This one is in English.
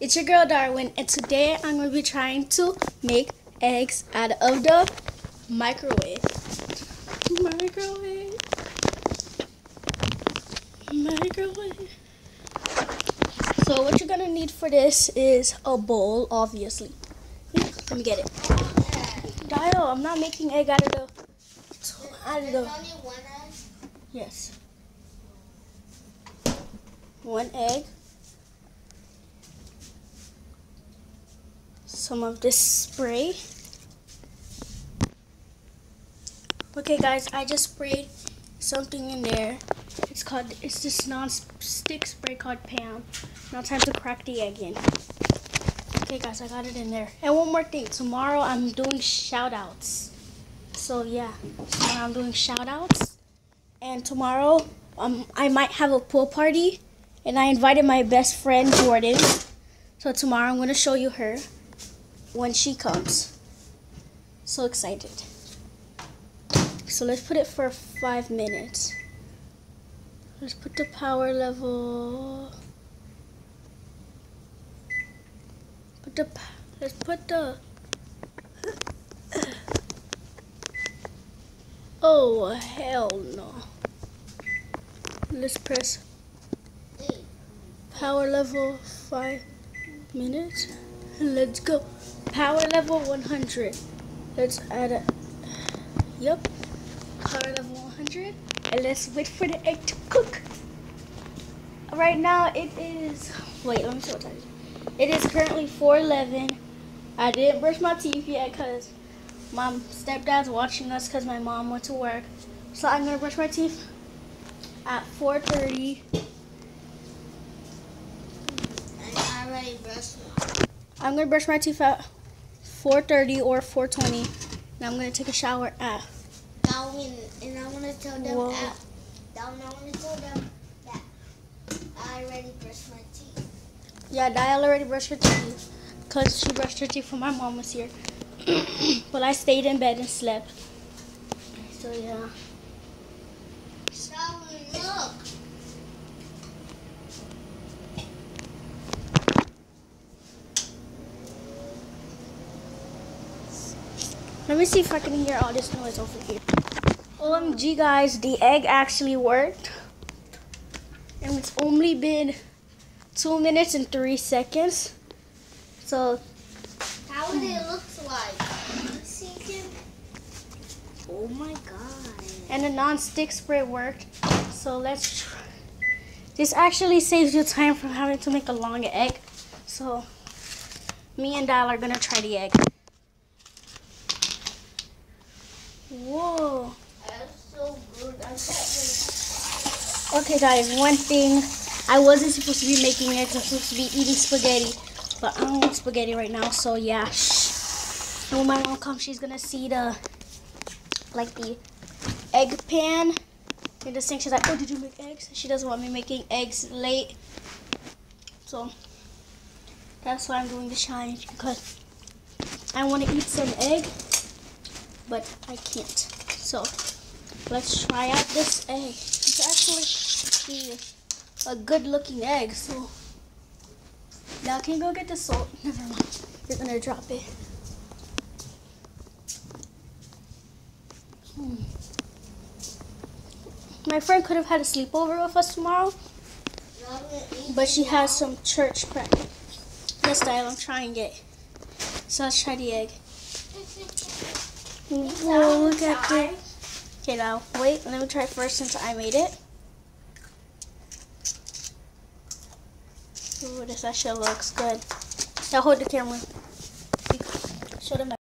It's your girl Darwin, and today I'm going to be trying to make eggs out of the microwave. Microwave. Microwave. So what you're going to need for this is a bowl, obviously. Let me get it. Dial, I'm not making egg out of the... Out of the... only one egg? Yes. One egg. Some of this spray. Okay guys, I just sprayed something in there. It's called, it's this non-stick spray called Pam. Now time to crack the egg in. Okay guys, I got it in there. And one more thing, tomorrow I'm doing shout outs. So yeah, tomorrow I'm doing shout outs. And tomorrow um, I might have a pool party. And I invited my best friend Jordan. So tomorrow I'm going to show you her when she comes. So excited. So let's put it for five minutes. Let's put the power level. Put the. Let's put the. Oh hell no. Let's press power level five minutes. Let's go. Power level 100. Let's add it. Yep. Power level 100. And let's wait for the egg to cook. Right now it is. Wait, let me see what time. it is. It is currently 4:11. I didn't brush my teeth yet because my stepdad's watching us because my mom went to work. So I'm gonna brush my teeth at 4:30. I already brushed I'm gonna brush my teeth at 4:30 or 4:20. And I'm gonna take a shower at. Darwin, and I want to tell them Whoa. that. Darwin, I want to tell them that I already brushed my teeth. Yeah, Dial already brushed her teeth because she brushed her teeth when my mom was here. but I stayed in bed and slept. So yeah. Darwin, look. Let me see if I can hear all this noise over here. OMG guys, the egg actually worked. And it's only been two minutes and three seconds. So How would it look like? Oh my god. and the non-stick spray worked. So let's try. This actually saves you time from having to make a long egg. So me and Dial are gonna try the egg. Whoa. So. I Okay guys, one thing. I wasn't supposed to be making eggs. I'm supposed to be eating spaghetti. But I don't want spaghetti right now, so yeah. When my mom comes, she's gonna see the like the egg pan in the sink. She's like, Oh, did you make eggs? She doesn't want me making eggs late. So that's why I'm doing the challenge because I want to eat some egg, but I can't. So let's try out this egg. It's actually a good looking egg, so now can you go get the salt? Never mind. You're gonna drop it. Hmm. My friend could have had a sleepover with us tomorrow, but she has some church practice. Yes, Dial, I'm trying it. So let's try the egg. Whoa, look at it. Okay, now, wait, let me try first since I made it. Ooh, this actually looks good. Now hold the camera.